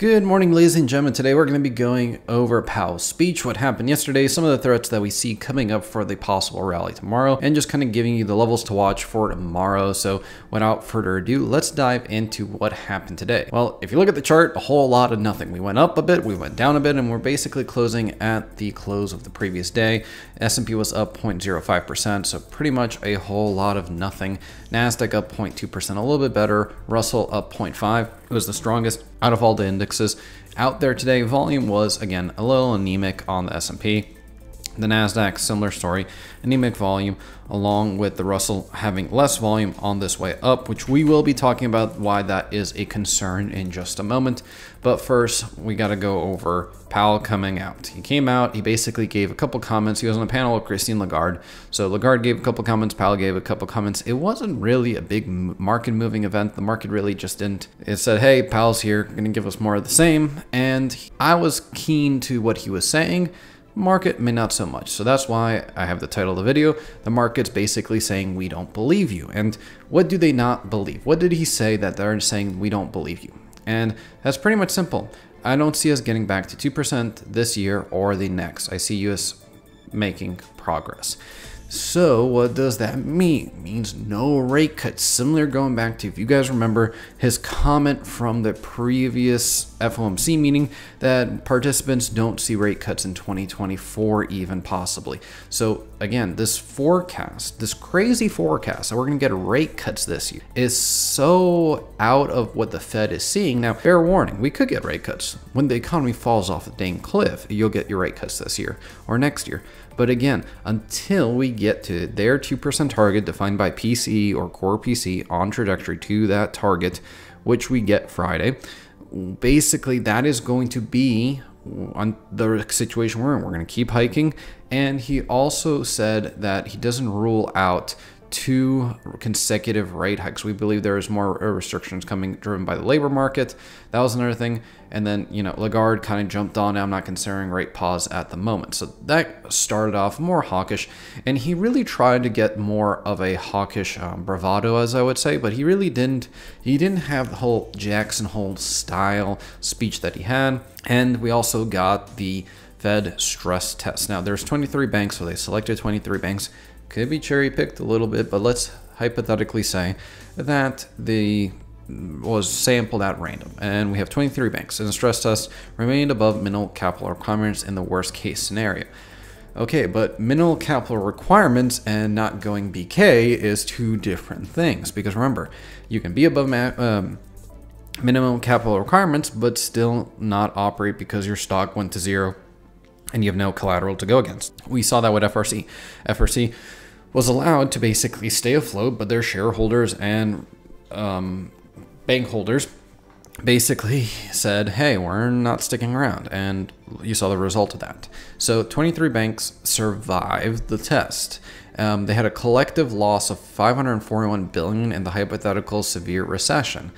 Good morning, ladies and gentlemen. Today we're going to be going over Powell's speech, what happened yesterday, some of the threats that we see coming up for the possible rally tomorrow, and just kind of giving you the levels to watch for tomorrow. So without further ado, let's dive into what happened today. Well, if you look at the chart, a whole lot of nothing. We went up a bit, we went down a bit, and we're basically closing at the close of the previous day. S&P was up 0.05%, so pretty much a whole lot of nothing. NASDAQ up 0.2%, a little bit better. Russell up 0.5. It was the strongest out of all the indexes out there today. Volume was, again, a little anemic on the S&P. The NASDAQ, similar story, anemic volume, along with the Russell having less volume on this way up, which we will be talking about why that is a concern in just a moment. But first, we got to go over Powell coming out. He came out, he basically gave a couple comments. He was on a panel with Christine Lagarde. So Lagarde gave a couple comments, Powell gave a couple comments. It wasn't really a big market moving event. The market really just didn't. It said, hey, Powell's here, going to give us more of the same. And I was keen to what he was saying market may not so much. So that's why I have the title of the video. The market's basically saying we don't believe you. And what do they not believe? What did he say that they're saying we don't believe you? And that's pretty much simple. I don't see us getting back to 2% this year or the next. I see us making progress. So what does that mean? It means no rate cuts. Similar going back to, if you guys remember his comment from the previous FOMC meeting that participants don't see rate cuts in 2024 even possibly. So again, this forecast, this crazy forecast that we're going to get rate cuts this year is so out of what the Fed is seeing. Now, fair warning, we could get rate cuts. When the economy falls off the dang cliff, you'll get your rate cuts this year or next year. But again, until we get to their 2% target defined by PCE or core PCE on trajectory to that target, which we get Friday, basically that is going to be on the situation we're in. We're going to keep hiking. And he also said that he doesn't rule out two consecutive rate hikes. We believe there is more restrictions coming driven by the labor market. That was another thing. And then, you know, Lagarde kind of jumped on. I'm not considering rate pause at the moment. So that started off more hawkish. And he really tried to get more of a hawkish um, bravado, as I would say, but he really didn't. He didn't have the whole Jackson Hole style speech that he had. And we also got the Fed stress test. Now, there's 23 banks, so they selected 23 banks could be cherry picked a little bit, but let's hypothetically say that the was sampled at random and we have 23 banks and the stress test remained above minimal capital requirements in the worst case scenario. Okay, but minimal capital requirements and not going BK is two different things because remember, you can be above um, minimum capital requirements but still not operate because your stock went to zero and you have no collateral to go against. We saw that with FRC. FRC was allowed to basically stay afloat, but their shareholders and um, bank holders basically said, hey, we're not sticking around. And you saw the result of that. So 23 banks survived the test. Um, they had a collective loss of 541 billion in the hypothetical severe recession.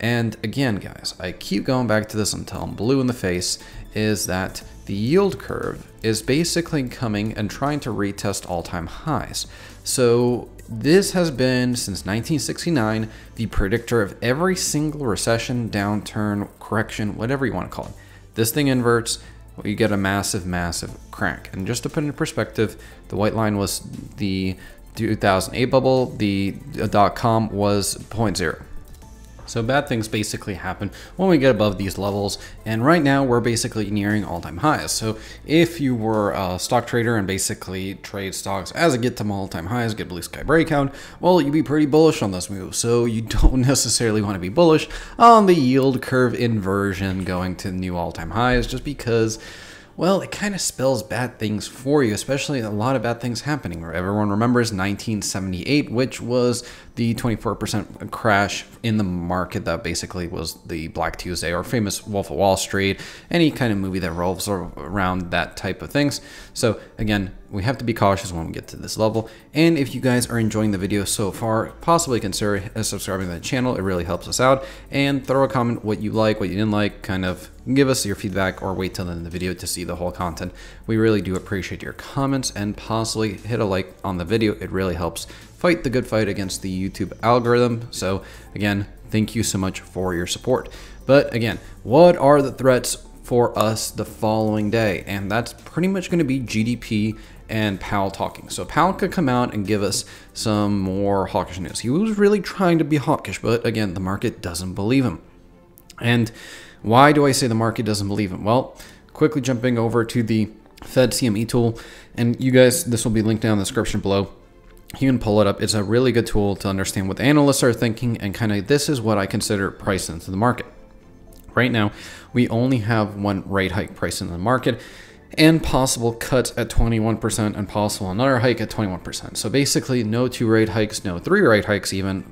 And again, guys, I keep going back to this until I'm blue in the face, is that the yield curve is basically coming and trying to retest all-time highs. So this has been since 1969 the predictor of every single recession, downturn, correction, whatever you want to call it. This thing inverts, you get a massive, massive crack. And just to put in perspective, the white line was the 2008 bubble, the uh, dot com was 0.0. So bad things basically happen when we get above these levels. And right now we're basically nearing all-time highs. So if you were a stock trader and basically trade stocks as it get to all-time highs, get blue sky breakout, well, you'd be pretty bullish on this move. So you don't necessarily want to be bullish on the yield curve inversion going to new all-time highs just because well, it kind of spells bad things for you, especially a lot of bad things happening. Everyone remembers 1978, which was the 24% crash in the market that basically was the Black Tuesday or famous Wolf of Wall Street, any kind of movie that revolves around that type of things. So again, we have to be cautious when we get to this level. And if you guys are enjoying the video so far, possibly consider uh, subscribing to the channel. It really helps us out. And throw a comment what you like, what you didn't like, kind of give us your feedback or wait till the end of the video to see the whole content. We really do appreciate your comments and possibly hit a like on the video. It really helps fight the good fight against the YouTube algorithm. So again, thank you so much for your support. But again, what are the threats for us the following day? And that's pretty much going to be GDP and Powell talking. So Powell could come out and give us some more hawkish news. He was really trying to be hawkish, but again, the market doesn't believe him. And why do I say the market doesn't believe him? Well, quickly jumping over to the Fed CME tool, and you guys, this will be linked down in the description below. You can pull it up. It's a really good tool to understand what analysts are thinking, and kind of this is what I consider price into the market. Right now, we only have one rate hike price in the market, and possible cut at 21% and possible another hike at 21%. So basically no two rate hikes, no three rate hikes even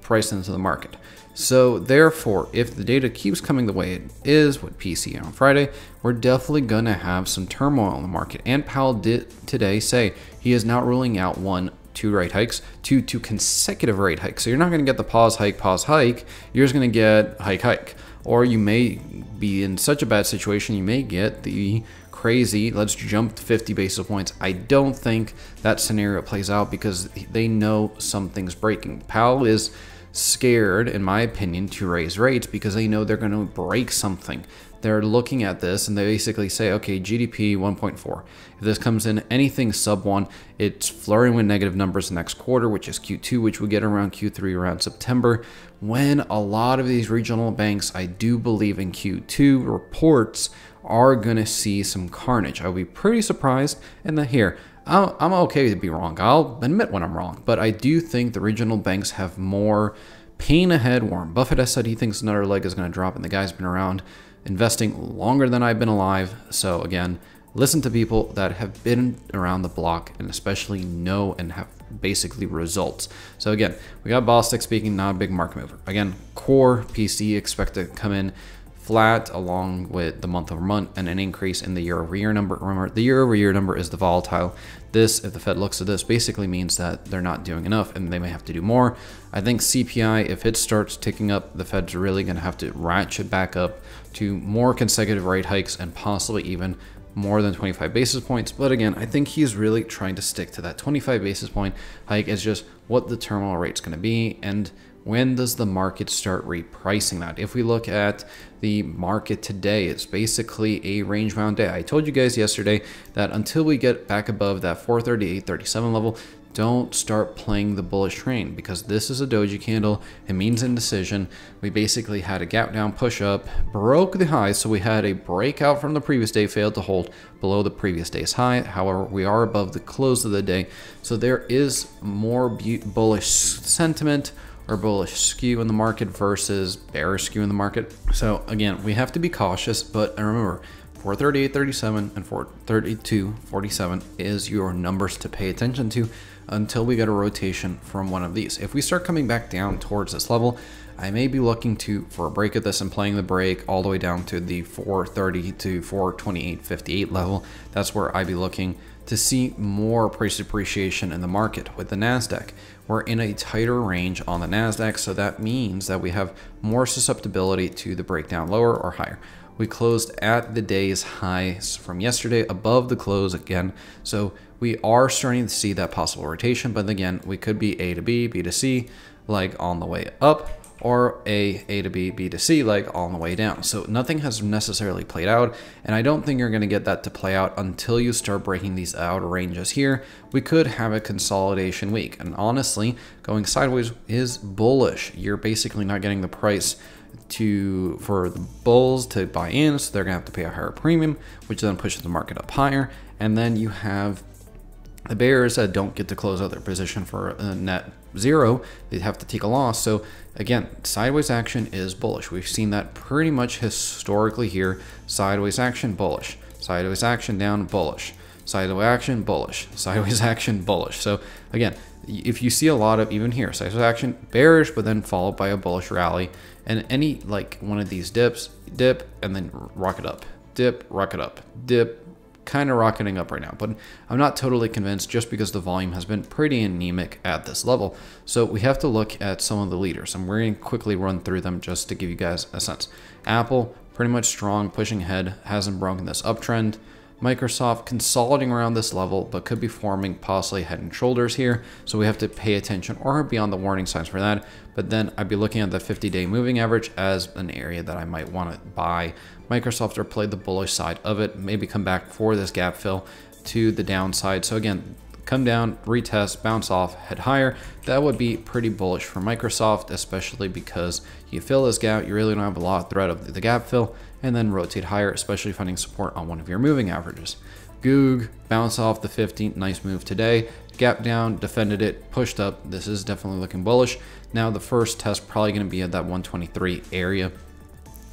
priced into the market. So therefore, if the data keeps coming the way it is with PCE on Friday, we're definitely going to have some turmoil in the market. And Powell did today say he is not ruling out one, two rate hikes, two, two consecutive rate hikes. So you're not going to get the pause, hike, pause, hike. You're just going to get hike, hike. Or you may be in such a bad situation, you may get the crazy, let's jump 50 basis points. I don't think that scenario plays out because they know something's breaking. Powell is scared, in my opinion, to raise rates because they know they're going to break something. They're looking at this and they basically say, okay, GDP 1.4. If this comes in anything sub 1, it's flirting with negative numbers next quarter, which is Q2, which we get around Q3 around September. When a lot of these regional banks, I do believe in Q2 reports are going to see some carnage. I'll be pretty surprised. And then here, I'm okay to be wrong. I'll admit when I'm wrong. But I do think the regional banks have more pain ahead. Warren Buffett has said he thinks another leg is going to drop, and the guy's been around investing longer than I've been alive. So again, listen to people that have been around the block and especially know and have basically results. So again, we got Bostic speaking, not a big market mover. Again, core PC expect to come in flat along with the month over month and an increase in the year over year number. Remember, the year over year number is the volatile. This, if the Fed looks at this, basically means that they're not doing enough and they may have to do more. I think CPI, if it starts ticking up, the Fed's really going to have to ratchet back up to more consecutive rate hikes and possibly even more than 25 basis points. But again, I think he's really trying to stick to that 25 basis point hike is just what the terminal rate's going to be. And when does the market start repricing that? If we look at the market today, it's basically a range bound day. I told you guys yesterday that until we get back above that 438, 37 level, don't start playing the bullish train because this is a doji candle. It means indecision. We basically had a gap down push up, broke the high, so we had a breakout from the previous day, failed to hold below the previous day's high. However, we are above the close of the day, so there is more bullish sentiment or bullish skew in the market versus bearish skew in the market. So again, we have to be cautious, but remember, 438.37 and 432.47 is your numbers to pay attention to until we get a rotation from one of these. If we start coming back down towards this level, I may be looking to for a break at this and playing the break all the way down to the 430 to 428.58 level. That's where I'd be looking to see more price appreciation in the market with the NASDAQ. We're in a tighter range on the NASDAQ, so that means that we have more susceptibility to the breakdown lower or higher. We closed at the day's highs from yesterday above the close again. So we are starting to see that possible rotation, but again, we could be A to B, B to C, like on the way up, or A, A to B, B to C, like on the way down. So nothing has necessarily played out, and I don't think you're gonna get that to play out until you start breaking these out ranges here. We could have a consolidation week, and honestly, going sideways is bullish. You're basically not getting the price to for the bulls to buy in, so they're gonna have to pay a higher premium, which then pushes the market up higher. And then you have the bears that don't get to close out their position for a net zero, they have to take a loss. So again, sideways action is bullish. We've seen that pretty much historically here. Sideways action, bullish. Sideways action down, bullish. Sideways action, bullish. Sideways action, bullish. So again, if you see a lot of even here sideways action bearish but then followed by a bullish rally and any like one of these dips dip and then rocket up dip rocket up dip kind of rocketing up right now but i'm not totally convinced just because the volume has been pretty anemic at this level so we have to look at some of the leaders and we're going to quickly run through them just to give you guys a sense apple pretty much strong pushing ahead hasn't broken this uptrend Microsoft consolidating around this level, but could be forming possibly head and shoulders here. So we have to pay attention or be on the warning signs for that. But then I'd be looking at the 50 day moving average as an area that I might want to buy. Microsoft or play the bullish side of it, maybe come back for this gap fill to the downside. So again, come down, retest, bounce off, head higher. That would be pretty bullish for Microsoft, especially because you fill this gap, you really don't have a lot of threat of the gap fill, and then rotate higher, especially finding support on one of your moving averages. Goog, bounce off the 15th, nice move today. Gap down, defended it, pushed up. This is definitely looking bullish. Now the first test probably going to be at that 123 area.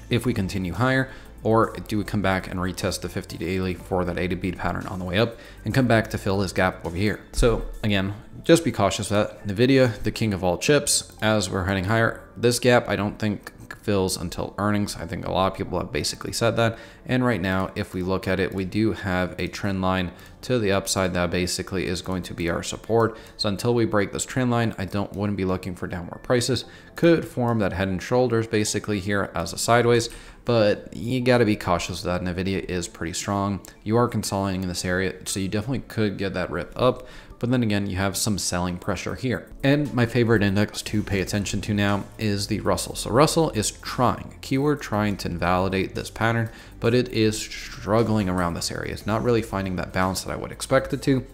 If we continue higher, or do we come back and retest the 50 daily for that A to B pattern on the way up and come back to fill this gap over here? So again, just be cautious that NVIDIA, the king of all chips, as we're heading higher, this gap I don't think fills until earnings. I think a lot of people have basically said that. And right now, if we look at it, we do have a trend line to the upside that basically is going to be our support. So until we break this trend line, I don't wouldn't be looking for downward prices. Could form that head and shoulders basically here as a sideways, but you got to be cautious that NVIDIA is pretty strong. You are consolidating in this area, so you definitely could get that rip up but then again, you have some selling pressure here. And my favorite index to pay attention to now is the Russell. So Russell is trying, keyword trying to invalidate this pattern, but it is struggling around this area. It's not really finding that balance that I would expect it to,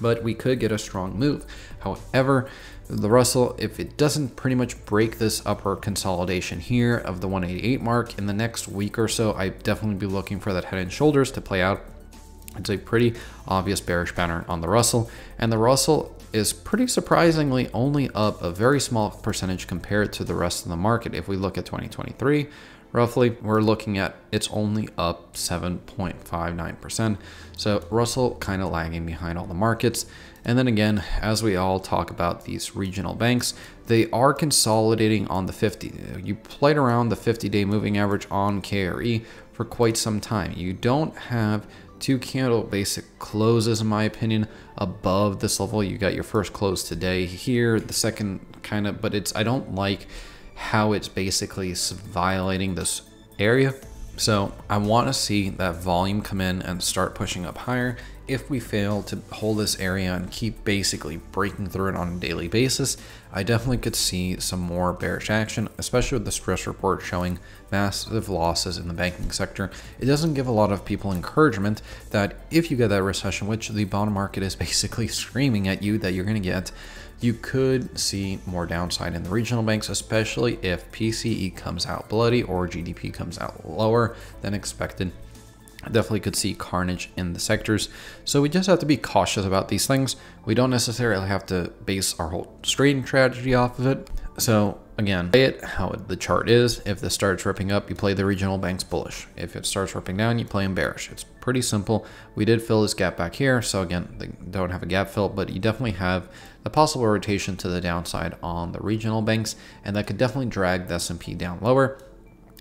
but we could get a strong move. However, the Russell, if it doesn't pretty much break this upper consolidation here of the 188 mark in the next week or so, I definitely be looking for that head and shoulders to play out it's a pretty obvious bearish pattern on the Russell, and the Russell is pretty surprisingly only up a very small percentage compared to the rest of the market. If we look at 2023, roughly, we're looking at it's only up 7.59%. So Russell kind of lagging behind all the markets. And then again, as we all talk about these regional banks, they are consolidating on the 50. You played around the 50 day moving average on KRE for quite some time. You don't have two candle basic closes in my opinion above this level. You got your first close today here the second kind of but it's i don't like how it's basically violating this area. So i want to see that volume come in and start pushing up higher if we fail to hold this area and keep basically breaking through it on a daily basis, I definitely could see some more bearish action, especially with the stress report showing massive losses in the banking sector. It doesn't give a lot of people encouragement that if you get that recession, which the bond market is basically screaming at you that you're going to get, you could see more downside in the regional banks, especially if PCE comes out bloody or GDP comes out lower than expected definitely could see carnage in the sectors. So we just have to be cautious about these things. We don't necessarily have to base our whole trading strategy off of it. So again, play it how the chart is. If this starts ripping up, you play the regional banks bullish. If it starts ripping down, you play them bearish. It's pretty simple. We did fill this gap back here. So again, they don't have a gap fill, but you definitely have the possible rotation to the downside on the regional banks. And that could definitely drag the S&P down lower.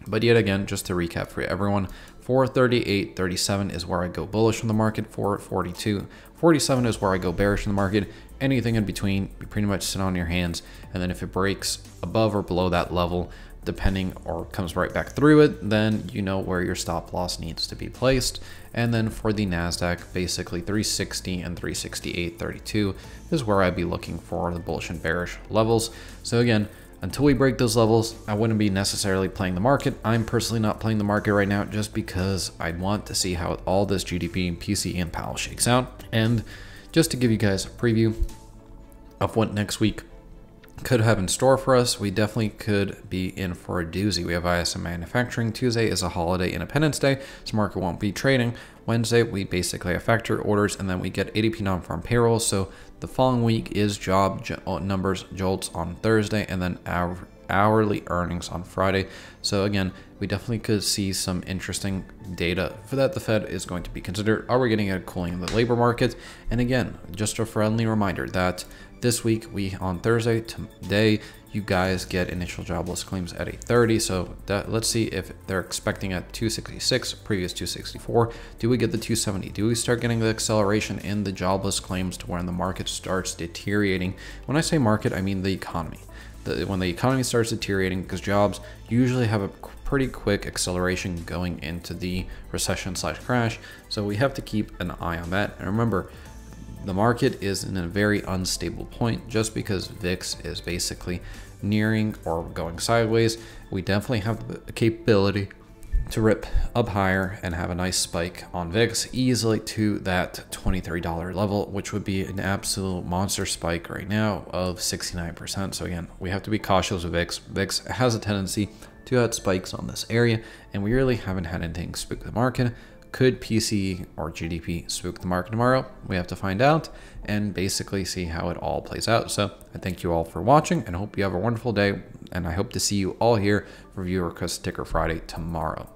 But yet again, just to recap for everyone, 438, 37 is where I go bullish in the market. 442, 47 is where I go bearish in the market. Anything in between, you pretty much sit on your hands. And then if it breaks above or below that level, depending or comes right back through it, then you know where your stop loss needs to be placed. And then for the NASDAQ, basically 360 and 368.32 is where I'd be looking for the bullish and bearish levels. So again, until we break those levels, I wouldn't be necessarily playing the market. I'm personally not playing the market right now just because I want to see how all this GDP, PC, and Powell shakes out. And just to give you guys a preview of what next week could have in store for us, we definitely could be in for a doozy. We have ISM manufacturing. Tuesday is a holiday Independence Day, so market won't be trading. Wednesday, we basically have factory orders, and then we get ADP non-farm payroll. So the following week is job uh, numbers JOLTS on Thursday, and then our hourly earnings on Friday. So again, we definitely could see some interesting data for that the Fed is going to be considered. Are we getting a cooling in the labor market? And again, just a friendly reminder that this week, we on Thursday, today, you guys get initial jobless claims at 830. So that, let's see if they're expecting at 266, previous 264. Do we get the 270? Do we start getting the acceleration in the jobless claims to when the market starts deteriorating? When I say market, I mean the economy. the, when the economy starts deteriorating because jobs usually have a pretty quick acceleration going into the recession slash crash. So we have to keep an eye on that. And remember, the market is in a very unstable point just because VIX is basically nearing or going sideways. We definitely have the capability to rip up higher and have a nice spike on VIX easily to that $23 level, which would be an absolute monster spike right now of 69%. So again, we have to be cautious with VIX. VIX has a tendency to have spikes on this area, and we really haven't had anything spook the market. Could PC or GDP spook the market tomorrow? We have to find out and basically see how it all plays out. So I thank you all for watching and hope you have a wonderful day. And I hope to see you all here for Viewer Request Ticker Friday tomorrow.